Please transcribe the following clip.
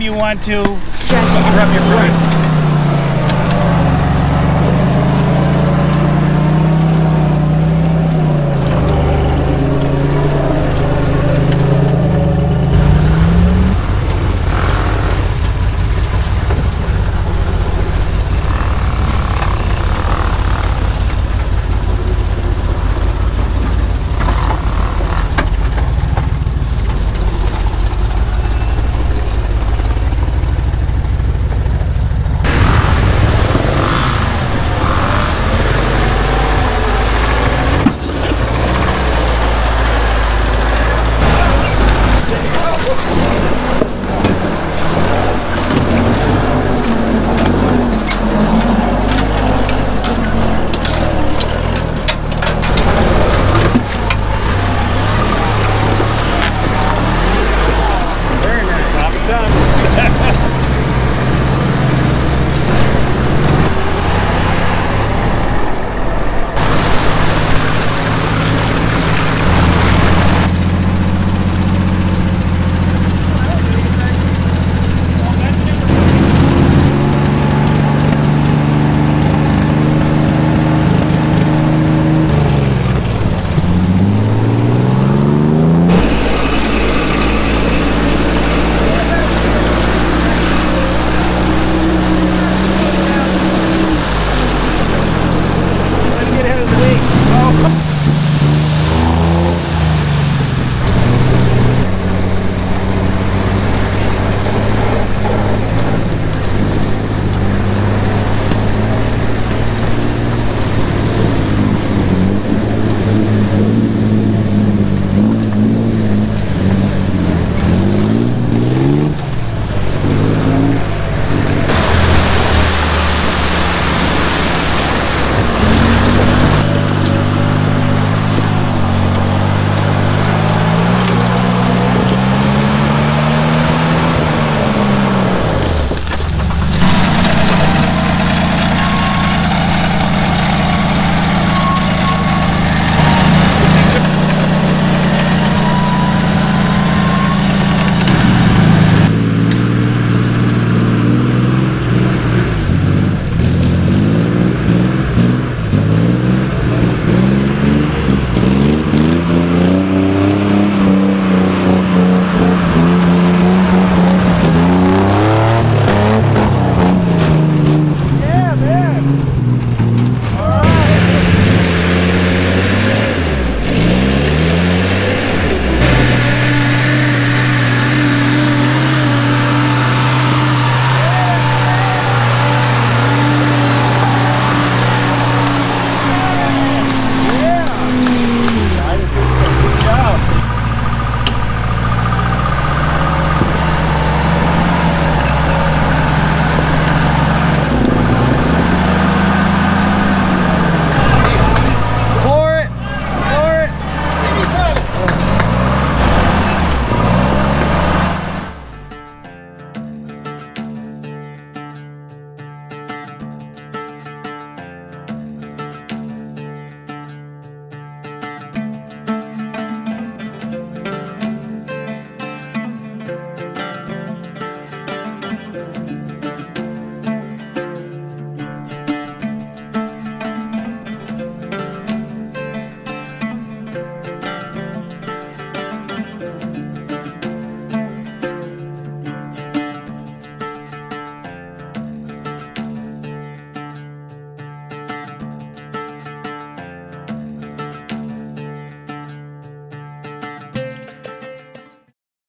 you want to grab your foot.